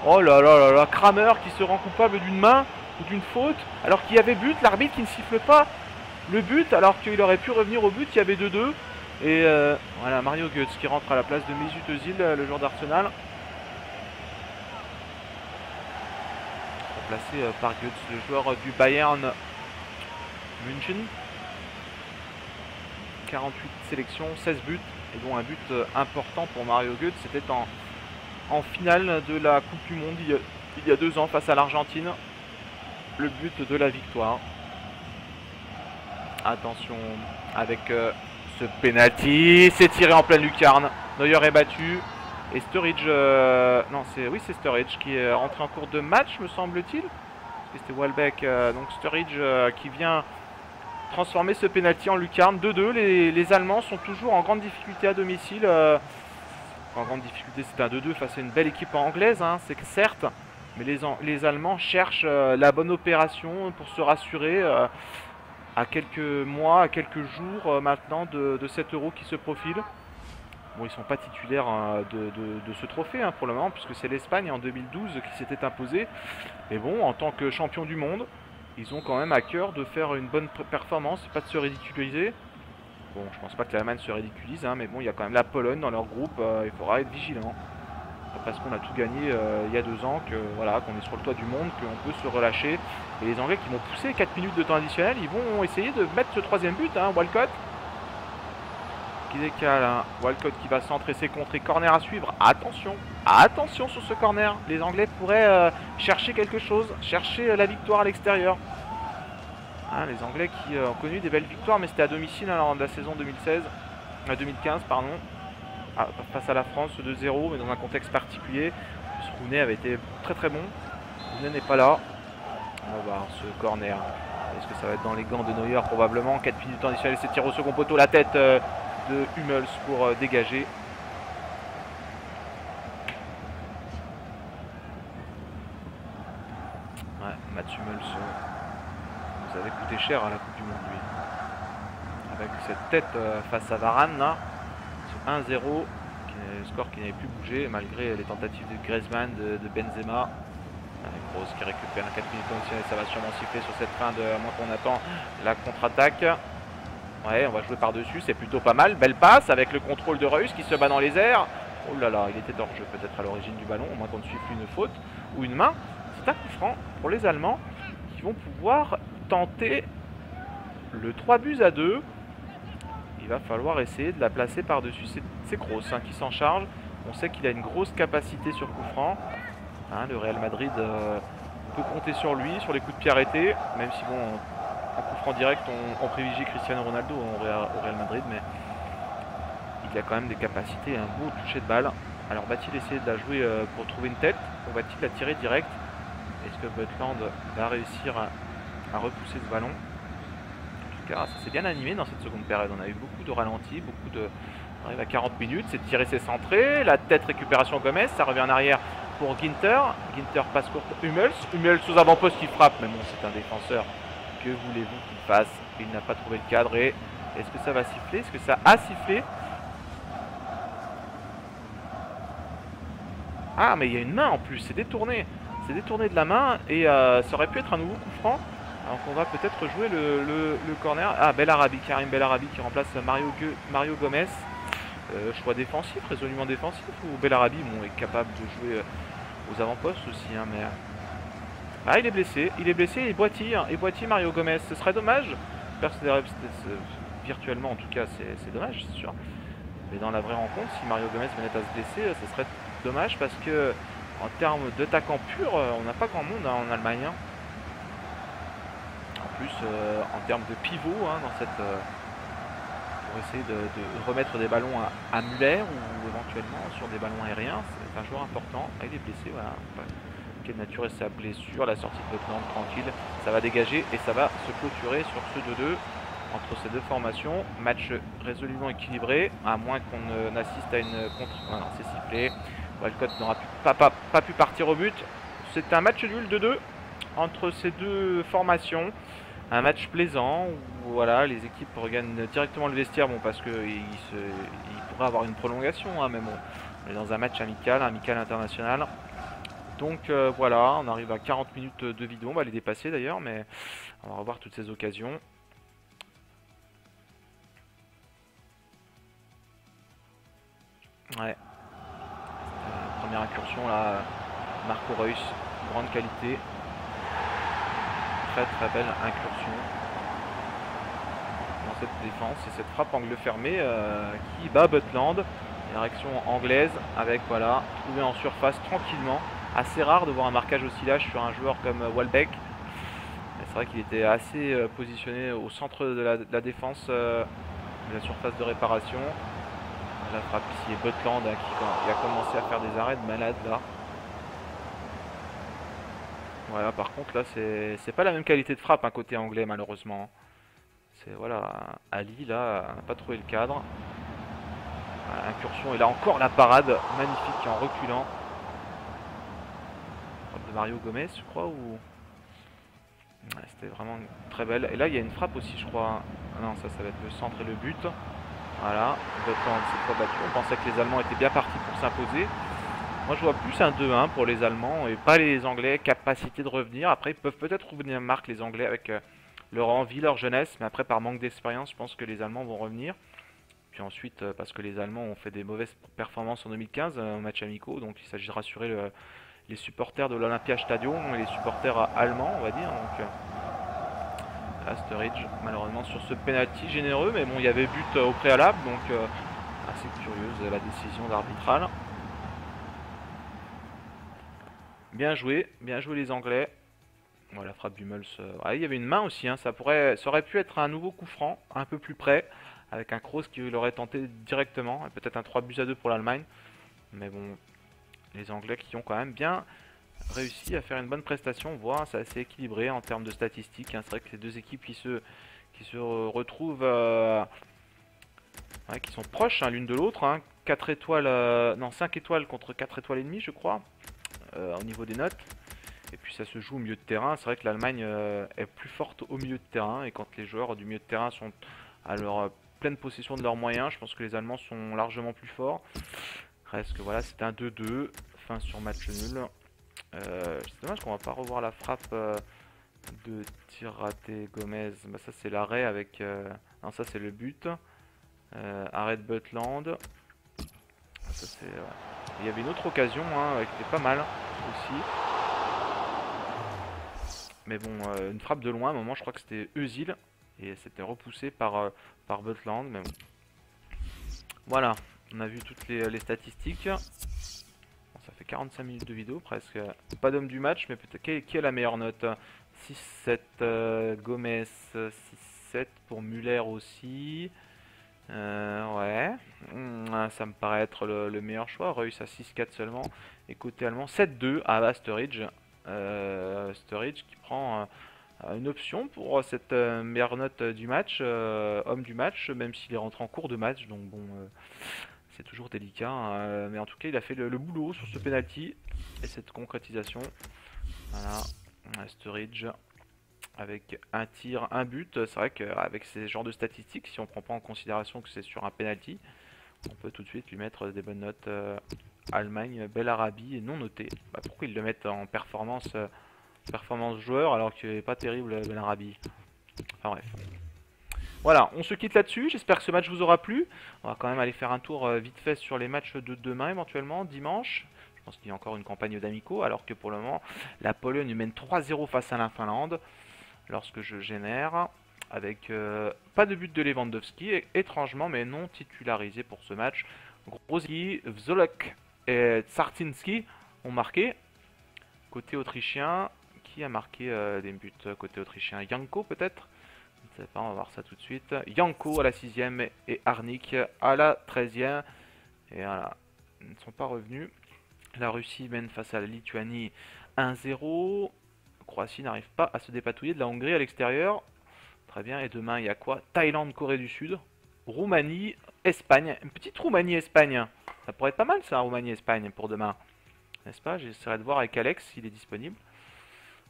Oh là là là là, Kramer qui se rend coupable d'une main ou d'une faute, alors qu'il y avait but, l'arbitre qui ne siffle pas le but, alors qu'il aurait pu revenir au but, il y avait 2-2. Et euh, voilà, Mario Goetz qui rentre à la place de Mesut Özil, le joueur d'Arsenal. Remplacé euh, par Goetz, le joueur du Bayern München. 48 sélections, 16 buts, et dont un but euh, important pour Mario Goetz, c'était en, finale de la Coupe du Monde il y a deux ans face à l'Argentine. Le but de la victoire. Attention avec euh, ce penalty. C'est tiré en pleine lucarne. Neuer est battu. Et Sturridge, euh, non c'est oui c'est Sturridge qui est rentré en cours de match me semble-t-il. C'était Walbeck, donc Sturridge qui vient transformer ce penalty en lucarne. 2-2, les, Allemands sont toujours en grande difficulté à domicile. en grande difficulté, c'est un 2-2 face à une belle équipe anglaise, hein, c'est certes. Mais les, Allemands cherchent la bonne opération pour se rassurer à quelques mois, à quelques jours euh, maintenant de, cet euro qui se profile. Bon, ils sont pas titulaires hein, de, ce trophée hein, pour le moment, puisque c'est l'Espagne en 2012 qui s'était imposée. Mais bon, en tant que champion du monde, ils ont quand même à cœur de faire une bonne performance, pas de se ridiculiser. Bon, je pense pas que l'Allemagne se ridiculise, hein, mais bon, il y a quand même la Pologne dans leur groupe, euh, il faudra être vigilant parce qu'on a tout gagné euh, il y a deux ans, voilà, qu'on est sur le toit du monde, qu'on peut se relâcher. Et les Anglais qui vont pousser 4 minutes de temps additionnel, ils vont essayer de mettre ce troisième but, hein, Walcott. Qui décale, hein. Walcott qui va centrer ses contrées, corner à suivre. Attention, attention sur ce corner. Les Anglais pourraient euh, chercher quelque chose, chercher euh, la victoire à l'extérieur. Hein, les Anglais qui ont connu des belles victoires, mais c'était à domicile lors de la saison 2016, 2015, pardon. Ah, face à la France 2-0 mais dans un contexte particulier. Rooney avait été très très bon. Rooney n'est pas là. On va voir ce corner. Est-ce que ça va être dans les gants de Neuer probablement? 4 minutes additionnelles, c'est tir au second poteau, la tête euh, de Hummels pour euh, dégager. Ouais, Mats Hummels euh, avez coûté cher à la Coupe du Monde lui. Avec cette tête face à Varane là. 1-0, score qui n'avait plus bougé malgré les tentatives de Griezmann, de, Benzema. Grosse qui récupère un 4 minutes et ça va sûrement siffler sur cette fin de à moins qu'on attend la contre-attaque. Ouais, on va jouer par-dessus, c'est plutôt pas mal. Belle passe avec le contrôle de Reus qui se bat dans les airs. Oh là là, il était hors jeu peut-être à l'origine du ballon, au moins qu'on ne suive plus une faute ou une main. C'est un coup franc pour les Allemands qui vont pouvoir tenter le 3 buts à 2 il va falloir essayer de la placer par-dessus C'est grosses hein, qui s'en charge. On sait qu'il a une grosse capacité sur coup franc. Hein, le Real Madrid euh, peut compter sur lui, sur les coups de pied arrêtés, même si bon, en coup franc direct, on, privilégie Cristiano Ronaldo au Real Madrid, mais il a quand même des capacités, un beau toucher de balle. Alors va-t-il essayer de la jouer euh, pour trouver une tête? Ou va-t-il la tirer direct? Est-ce que Butland va réussir à repousser ce ballon ça s'est bien animé dans cette seconde période. On a eu beaucoup de ralentis, beaucoup de. On arrive à 40 minutes, c'est tiré, c'est centré. La tête récupération Gomez, ça revient en arrière pour Ginter. Ginter passe courte Hummels. Hummels sous avant-poste qui frappe, mais bon, c'est un défenseur. Que voulez-vous qu'il fasse? Il n'a pas trouvé le cadre et est-ce que ça va siffler? Est-ce que ça a sifflé? Ah, mais il y a une main en plus, c'est détourné. C'est détourné de la main et euh, ça aurait pu être un nouveau coup franc. Donc on va peut-être jouer le, corner. Ah, Bellarabi, Karim Bellarabi qui remplace Mario, Gomez. Euh, choix défensif, résolument défensif ou Bellarabi bon, est capable de jouer euh, aux avant-postes aussi. Hein, mais... Ah, il est blessé, il est blessé et boitille, et boitille Mario Gomez. Ce serait dommage. Virtuellement en tout cas, c'est dommage, c'est sûr. Mais dans la vraie rencontre, si Mario Gomez venait à se blesser, ce serait dommage parce que en termes d'attaquant pur, on n'a pas grand monde hein, en Allemagne. Hein euh, en termes de pivot hein, dans cette euh, pour essayer de, remettre des ballons à, Muller ou éventuellement sur des ballons aériens. C'est un joueur important. Ah, il est blessé, voilà. Quelle nature est sa blessure La sortie de Leutnant, tranquille. Ça va dégager et ça va se clôturer sur ce 2-2 entre ces deux formations. Match résolument équilibré, à moins qu'on n'assiste à une contre. Voilà, c'est sifflé. Walcott n'aura pas, pas, pas pu partir au but. C'est un match nul 2-2 entre ces deux formations un match plaisant où voilà, les équipes regagnent directement le vestiaire bon, parce qu'il il pourrait avoir une prolongation, hein, mais bon, on est dans un match amical, amical international. Donc euh, voilà, on arrive à 40 minutes de vidéo, on va les dépasser d'ailleurs, mais on va revoir toutes ces occasions. Ouais. Euh, première incursion là, Marco Reus, grande qualité. Très très belle incursion dans cette défense et cette frappe angle fermé euh, qui bat Butland. Direction anglaise avec voilà, trouvé en surface tranquillement. Assez rare de voir un marquage aussi lâche sur un joueur comme Walbeck. C'est vrai qu'il était assez euh, positionné au centre de la, défense de la surface de réparation. La frappe ici est Butland qui, a commencé à faire des arrêts de malade là. Par contre là c'est pas la même qualité de frappe un côté anglais malheureusement. C'est voilà, Ali là n'a pas trouvé le cadre. incursion et là encore la parade magnifique en reculant. De Mario Gomez je crois ou? C'était vraiment très belle. Et là il y a une frappe aussi je crois. Ah non ça ça va être le centre et le but. Voilà, Butland s'est battu. On pensait que les Allemands étaient bien partis pour s'imposer. Moi je vois plus un 2-1 pour les Allemands et pas les Anglais, capacité de revenir. Après ils peuvent peut-être revenir marque les Anglais avec euh, leur envie, leur jeunesse, mais après par manque d'expérience je pense que les Allemands vont revenir. Puis ensuite euh, parce que les Allemands ont fait des mauvaises performances en 2015 en euh, match amicaux, donc il s'agit de rassurer les supporters de l'Olympia Stadium et les supporters allemands on va dire. Asteridge malheureusement sur ce penalty généreux mais bon il y avait but au préalable donc assez curieuse la décision d'arbitral Bien joué, bien joué les Anglais. Voilà, frappe du Muls. Euh, il y avait une main aussi, hein. ça, pourrait, ça aurait pu être un nouveau coup franc, un peu plus près, avec un Kroos qui l'aurait tenté directement, et peut-être un 3 buts à 2 pour l'Allemagne. Mais bon, les Anglais qui ont quand même bien réussi à faire une bonne prestation, voire c'est assez équilibré en termes de statistiques. Hein. C'est vrai que ces deux équipes qui se, qui se retrouvent, euh, qui sont proches hein, l'une de l'autre. 4 étoiles, euh, non 5 étoiles contre 4 étoiles et demie je crois. Euh, au niveau des notes. Et puis ça se joue au milieu de terrain. C'est vrai que l'Allemagne euh, est plus forte au milieu de terrain. Et quand les joueurs du milieu de terrain sont à leur euh, pleine possession de leurs moyens, je pense que les Allemands sont largement plus forts. Reste que voilà, c'est un 2-2. Fin sur match nul. c'est dommage qu'on va pas revoir la frappe de tir raté Gomez. Bah, ça c'est l'arrêt avec... non ça c'est le but. arrêt de Butland. Ça c'est... Il y avait une autre occasion hein, qui était pas mal aussi. Mais bon, euh, une frappe de loin, à un moment je crois que c'était Eusil. Et c'était repoussé par, euh, par Butland. Mais bon. Voilà, on a vu toutes les, statistiques. ça fait 45 minutes de vidéo presque. Pas d'homme du match, mais peut-être qui, qui, est la meilleure note? 6-7 euh, Gomez, 6-7 pour Muller aussi. Euh, ouais, hmm, ça me paraît être le, meilleur choix. Reus à 6-4 seulement. Et côté allemand, 7-2 à Sturridge. Euh, Sturridge qui prend euh, une option pour cette euh, meilleure note du match, homme du match, même s'il est rentré en cours de match. Donc bon, c'est toujours délicat. Hein. mais en tout cas, il a fait le, boulot sur ce penalty et cette concrétisation. Voilà, avec un tir, un but. C'est vrai qu'avec ces genres de statistiques, si on prend pas en considération que c'est sur un penalty, on peut tout de suite lui mettre des bonnes notes. Euh, Allemagne, Belle Arabie non noté. Bah, pourquoi ils le mettent en performance, euh, performance joueur alors qu'il n'est pas terrible Belle Arabie? Enfin bref. Voilà, on se quitte là-dessus. J'espère que ce match vous aura plu. On va quand même aller faire un tour euh, vite fait sur les matchs de demain éventuellement, dimanche. Je pense qu'il y a encore une campagne d'amicaux, alors que pour le moment, la Pologne mène 3-0 face à la Finlande lorsque je génère avec euh, pas de but de Lewandowski, étrangement mais non titularisé pour ce match. Grozki, Vzolek et Tsartinski ont marqué. Côté autrichien, qui a marqué euh, des buts côté autrichien? Janko peut-être? Je ne sais pas, on va voir ça tout de suite. Janko à la 6ème et Arnik à la 13ème. Et voilà, ils ne sont pas revenus. La Russie mène face à la Lituanie 1-0. Croatie n'arrive pas à se dépatouiller de la Hongrie à l'extérieur. Très bien, et demain il y a quoi? Thaïlande, Corée du Sud, Roumanie, Espagne. Une petite Roumanie-Espagne. Ça pourrait être pas mal ça, Roumanie-Espagne pour demain. N'est-ce pas? J'essaierai de voir avec Alex s'il est disponible.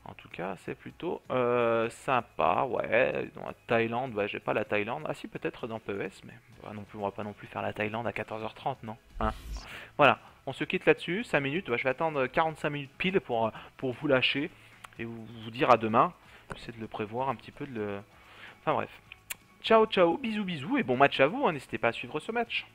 En tout cas, c'est plutôt euh, sympa, ouais. Dans la Thaïlande, bah, j'ai pas la Thaïlande. Ah si, peut-être dans PES, mais non plus, on va pas non plus faire la Thaïlande à 14h30, non? Hein? Voilà. On se quitte là-dessus, 5 minutes. Bah, je vais attendre 45 minutes pile pour, pour vous lâcher et vous, vous dire à demain. J'essaie de le prévoir un petit peu. de le... Enfin bref. Ciao, ciao, bisous, bisous et bon match à vous. hein. N'hésitez pas à suivre ce match.